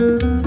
Música